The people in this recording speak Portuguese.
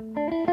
Música